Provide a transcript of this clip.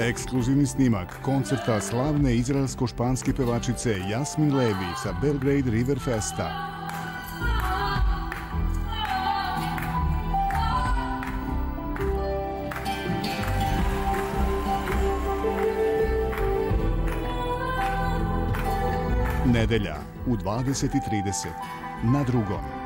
Ekskluzivni snimak koncerta slavne izraelsko-španske pevačice Jasmin Levi sa Belgrade River Festa. Nedelja u 20.30 na drugom.